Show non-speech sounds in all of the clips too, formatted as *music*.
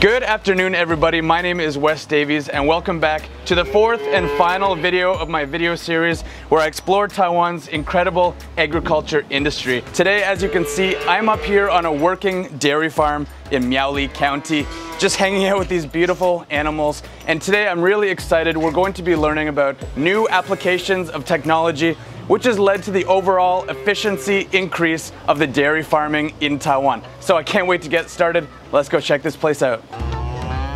Good afternoon everybody, my name is Wes Davies and welcome back to the fourth and final video of my video series where I explore Taiwan's incredible agriculture industry. Today as you can see, I'm up here on a working dairy farm in Miaoli County, just hanging out with these beautiful animals. And today I'm really excited, we're going to be learning about new applications of technology which has led to the overall efficiency increase of the dairy farming in Taiwan. So I can't wait to get started. Let's go check this place out.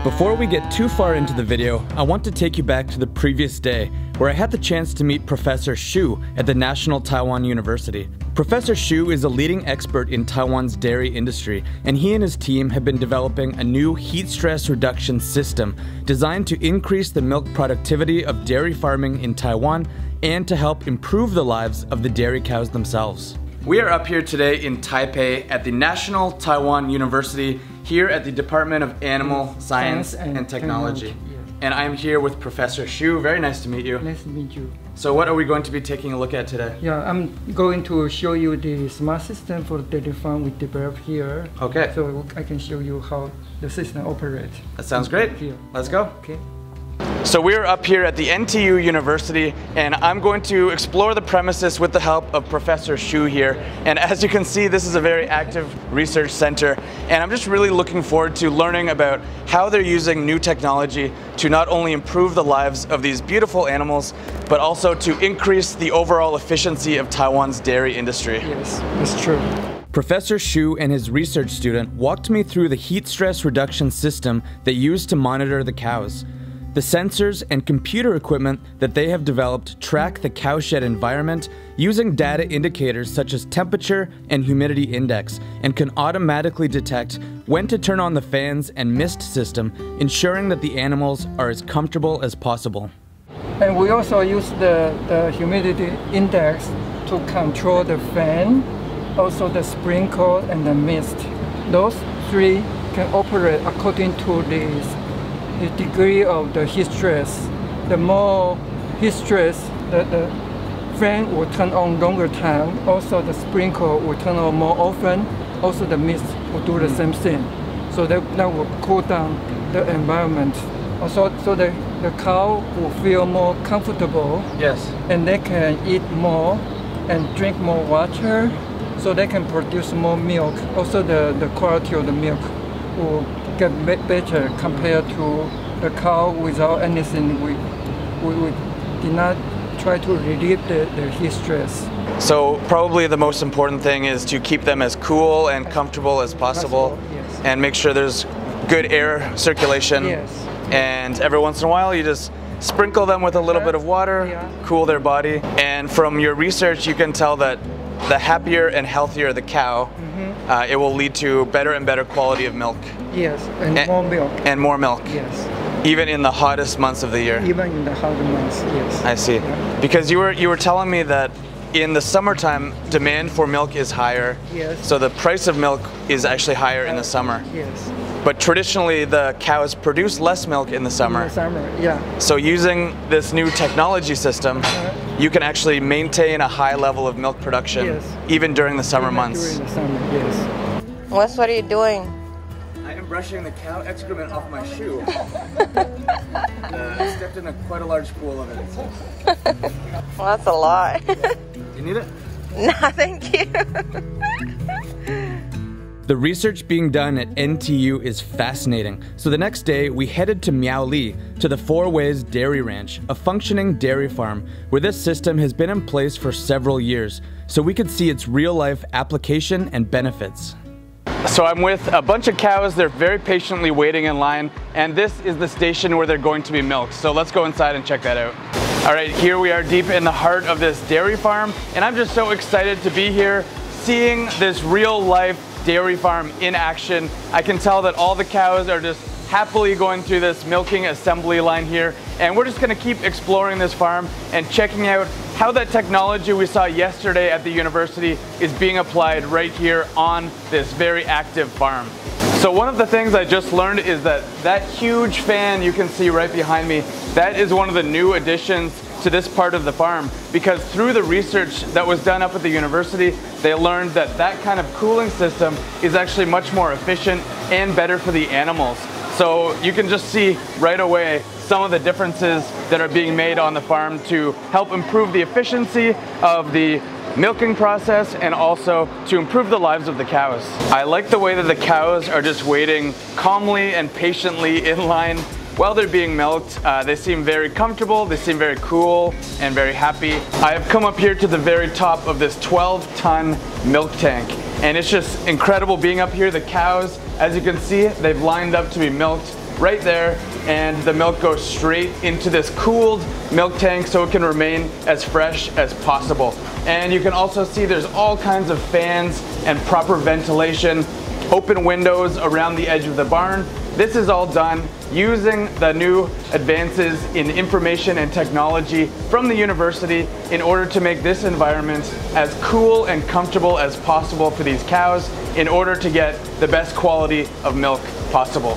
Before we get too far into the video, I want to take you back to the previous day where I had the chance to meet Professor Xu at the National Taiwan University. Professor Xu is a leading expert in Taiwan's dairy industry, and he and his team have been developing a new heat stress reduction system designed to increase the milk productivity of dairy farming in Taiwan and to help improve the lives of the dairy cows themselves. We are up here today in Taipei at the National Taiwan University here at the Department of Animal Science, Science and, and, Technology. Technology and I'm here with Professor Xu. Very nice to meet you. Nice to meet you. So what are we going to be taking a look at today? Yeah, I'm going to show you the smart system for the dairy farm we developed here. Okay. So I can show you how the system operates. That sounds great. Here. Let's go. Okay. So we're up here at the NTU University and I'm going to explore the premises with the help of Professor Shu here. And as you can see, this is a very active research center. And I'm just really looking forward to learning about how they're using new technology to not only improve the lives of these beautiful animals, but also to increase the overall efficiency of Taiwan's dairy industry. Yes, that's true. Professor Xu and his research student walked me through the heat stress reduction system they use to monitor the cows. The sensors and computer equipment that they have developed track the cowshed environment using data indicators such as temperature and humidity index and can automatically detect when to turn on the fans and mist system, ensuring that the animals are as comfortable as possible. And we also use the, the humidity index to control the fan, also the sprinkle and the mist. Those three can operate according to the the degree of the heat stress. The more heat stress, the, the fan will turn on longer time. Also the sprinkle will turn on more often. Also the mist will do the same thing. So that, that will cool down the environment. Also, so the, the cow will feel more comfortable. Yes. And they can eat more and drink more water so they can produce more milk. Also the, the quality of the milk will get better compared to the cow without anything. We, we, we did not try to relieve the, the heat stress. So probably the most important thing is to keep them as cool and comfortable as possible, possible yes. and make sure there's good air circulation. Yes. And every once in a while you just sprinkle them with a little bit of water, yeah. cool their body. And from your research you can tell that the happier and healthier the cow, mm -hmm. uh, it will lead to better and better quality of milk. Yes, and, and, more milk. And more milk. Yes. Even in the hottest months of the year. Even in the hottest months, yes. I see. Yeah. Because you were you were telling me that in the summertime demand for milk is higher. Yes. So the price of milk is actually higher uh, in the summer. Yes. But traditionally the cows produce less milk in the summer. In the summer, yeah. So using this new technology system, uh. You can actually maintain a high level of milk production yes. even during the summer even months. During the summer, yes. Wes, what are you doing? I am brushing the cow excrement off my shoe. *laughs* uh, I stepped in a, quite a large pool of it. well, that's a lot. you need it? *laughs* No, thank you. *laughs* The research being done at NTU is fascinating, so the next day we headed to Miaoli, to the Four Ways Dairy Ranch, a functioning dairy farm where this system has been in place for several years, so we could see its real life application and benefits. So I'm with a bunch of cows. They're very patiently waiting in line. And this is the station where they're going to be milked. So let's go inside and check that out. All right, here we are deep in the heart of this dairy farm. And I'm just so excited to be here, seeing this real life dairy farm in action. I can tell that all the cows are just happily going through this milking assembly line here. And we're just gonna keep exploring this farm and checking out how that technology we saw yesterday at the university is being applied right here on this very active farm. So one of the things I just learned is that that huge fan you can see right behind me, that is one of the new additions to this part of the farm because through the research that was done up at the university, they learned that that kind of cooling system is actually much more efficient and better for the animals. So you can just see right away some of the differences that are being made on the farm to help improve the efficiency of the milking process and also to improve the lives of the cows. I like the way that the cows are just waiting calmly and patiently in line while they're being milked. Uh, they seem very comfortable, they seem very cool and very happy. I have come up here to the very top of this 12 ton milk tank and it's just incredible being up here. The cows, as you can see, they've lined up to be milked right there and the milk goes straight into this cooled milk tank so it can remain as fresh as possible. And you can also see there's all kinds of fans and proper ventilation, open windows around the edge of the barn. This is all done using the new advances in information and technology from the university in order to make this environment as cool and comfortable as possible for these cows in order to get the best quality of milk possible.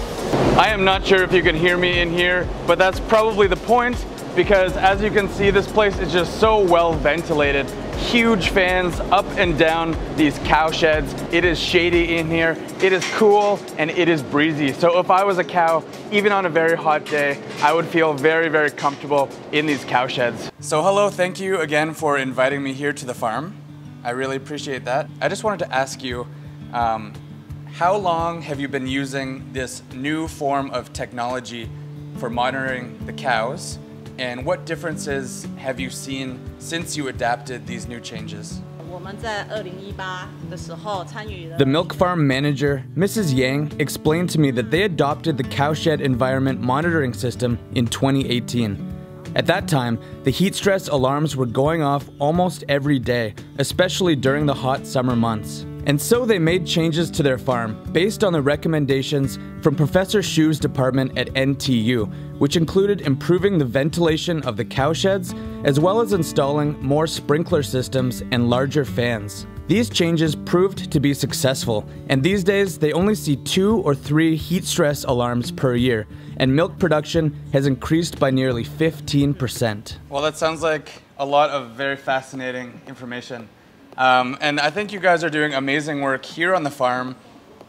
I am not sure if you can hear me in here, but that's probably the point because as you can see, this place is just so well ventilated. Huge fans up and down these cow sheds. It is shady in here, it is cool, and it is breezy. So if I was a cow, even on a very hot day, I would feel very, very comfortable in these cow sheds. So hello, thank you again for inviting me here to the farm. I really appreciate that. I just wanted to ask you, um, how long have you been using this new form of technology for monitoring the cows? And what differences have you seen since you adapted these new changes? The milk farm manager, Mrs. Yang, explained to me that they adopted the cowshed environment monitoring system in 2018. At that time, the heat stress alarms were going off almost every day, especially during the hot summer months. And so they made changes to their farm based on the recommendations from Professor Shu's department at NTU, which included improving the ventilation of the cowsheds as well as installing more sprinkler systems and larger fans. These changes proved to be successful, and these days they only see two or three heat stress alarms per year, and milk production has increased by nearly 15%. Well, that sounds like a lot of very fascinating information. Um, and I think you guys are doing amazing work here on the farm,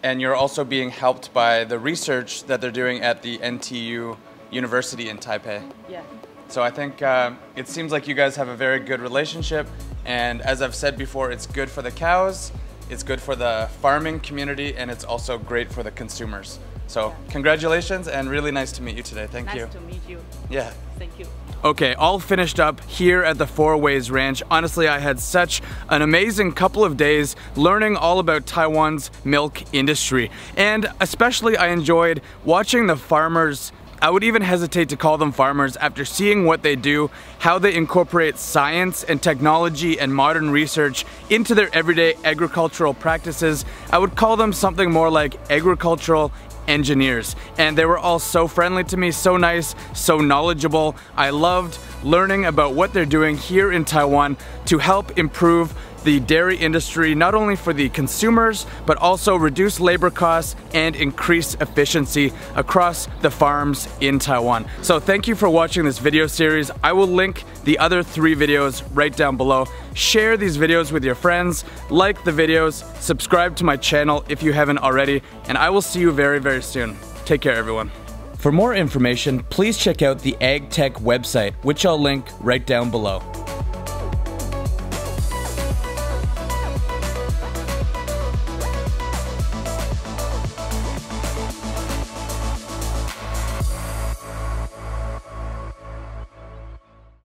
and you're also being helped by the research that they're doing at the NTU University in Taipei. Yeah. So I think uh, it seems like you guys have a very good relationship, and as I've said before, it's good for the cows, it's good for the farming community, and it's also great for the consumers. So congratulations and really nice to meet you today. Thank nice you. Nice to meet you. Yeah. Thank you. Okay, all finished up here at the Four Ways Ranch. Honestly, I had such an amazing couple of days learning all about Taiwan's milk industry. And especially I enjoyed watching the farmers I would even hesitate to call them farmers after seeing what they do, how they incorporate science and technology and modern research into their everyday agricultural practices. I would call them something more like agricultural engineers. And they were all so friendly to me, so nice, so knowledgeable. I loved learning about what they're doing here in Taiwan to help improve the dairy industry not only for the consumers but also reduce labor costs and increase efficiency across the farms in Taiwan. So thank you for watching this video series. I will link the other three videos right down below. Share these videos with your friends, like the videos, subscribe to my channel if you haven't already, and I will see you very, very soon. Take care, everyone. For more information, please check out the AgTech website, which I'll link right down below.